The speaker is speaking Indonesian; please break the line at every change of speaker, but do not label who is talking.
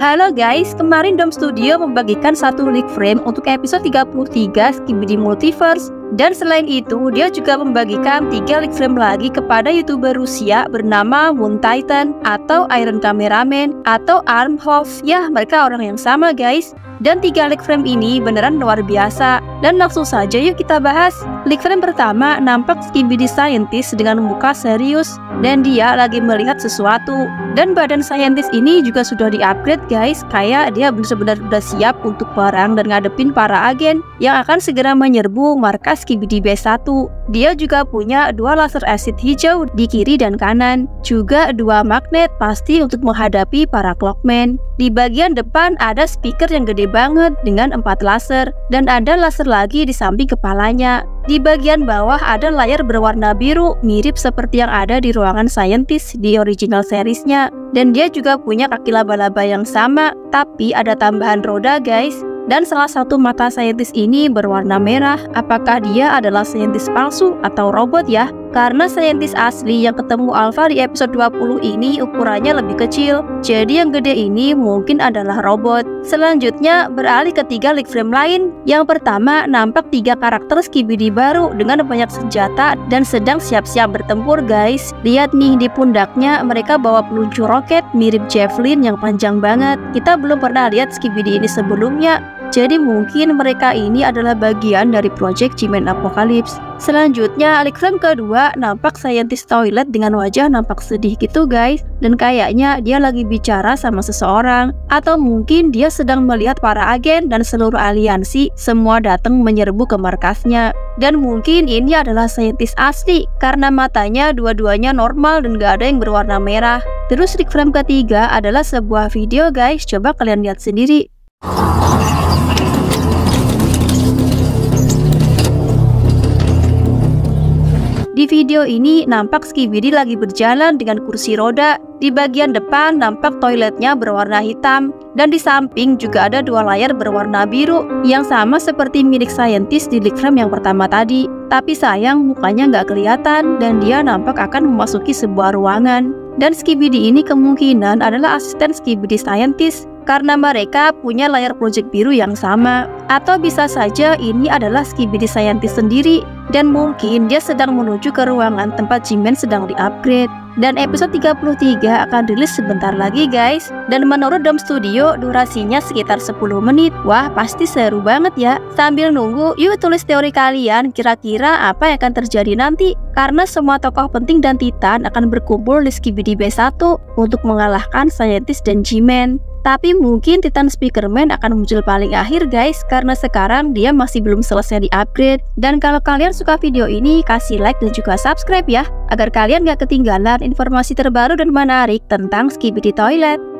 Halo guys, kemarin Dom Studio membagikan satu leak frame untuk episode 33 Skibidi Multiverse dan selain itu, dia juga membagikan tiga leak frame lagi kepada youtuber Rusia bernama Moon Titan atau Iron Cameraman atau Armhoff. Ya, mereka orang yang sama guys. Dan tiga leak frame ini beneran luar biasa. Dan langsung saja yuk kita bahas. Leak frame pertama nampak Skibidi Scientist dengan muka serius dan dia lagi melihat sesuatu. Dan badan scientist ini juga sudah di-upgrade guys, kayak dia benar-benar sudah siap untuk perang dan ngadepin para agen yang akan segera menyerbu markas Skibidi B1. Dia juga punya dua laser acid hijau di kiri dan kanan, juga dua magnet pasti untuk menghadapi para clockman. Di bagian depan ada speaker yang gede banget dengan empat laser dan ada laser lagi di samping kepalanya. Di bagian bawah ada layar berwarna biru mirip seperti yang ada di ruangan scientist di original seriesnya. Dan dia juga punya kaki laba-laba yang sama, tapi ada tambahan roda guys. Dan salah satu mata saintis ini berwarna merah. Apakah dia adalah saintis palsu atau robot ya? Karena saintis asli yang ketemu Alpha di episode 20 ini ukurannya lebih kecil. Jadi yang gede ini mungkin adalah robot. Selanjutnya beralih ke tiga leak frame lain. Yang pertama nampak tiga karakter Skibidi baru dengan banyak senjata dan sedang siap-siap bertempur guys. Lihat nih di pundaknya mereka bawa peluncur roket mirip Javelin yang panjang banget. Kita belum pernah lihat Skibidi ini sebelumnya. Jadi mungkin mereka ini adalah bagian dari Project G-Man Apocalypse. Selanjutnya, frame kedua nampak scientist toilet dengan wajah nampak sedih gitu guys. Dan kayaknya dia lagi bicara sama seseorang. Atau mungkin dia sedang melihat para agen dan seluruh aliansi semua datang menyerbu ke markasnya. Dan mungkin ini adalah scientist asli karena matanya dua-duanya normal dan gak ada yang berwarna merah. Terus leak frame ketiga adalah sebuah video guys, coba kalian lihat sendiri. Di video ini nampak Skibidi lagi berjalan dengan kursi roda. Di bagian depan nampak toiletnya berwarna hitam dan di samping juga ada dua layar berwarna biru yang sama seperti milik scientist di leak frame yang pertama tadi. Tapi sayang mukanya nggak kelihatan dan dia nampak akan memasuki sebuah ruangan. Dan Skibidi ini kemungkinan adalah asisten Skibidi scientist karena mereka punya layar project biru yang sama. Atau bisa saja ini adalah Skibidi Scientist sendiri. Dan mungkin dia sedang menuju ke ruangan tempat Jimen sedang di-upgrade. Dan episode 33 akan rilis sebentar lagi guys. Dan menurut Dom Studio durasinya sekitar 10 menit. Wah pasti seru banget ya. Sambil nunggu yuk tulis teori kalian kira-kira apa yang akan terjadi nanti. Karena semua tokoh penting dan Titan akan berkumpul di Skibidi B1 Untuk mengalahkan Scientist dan G-Man tapi mungkin Titan Speakerman akan muncul paling akhir guys karena sekarang dia masih belum selesai di upgrade. Dan kalau kalian suka video ini kasih like dan juga subscribe ya agar kalian gak ketinggalan informasi terbaru dan menarik tentang Skibidi Toilet.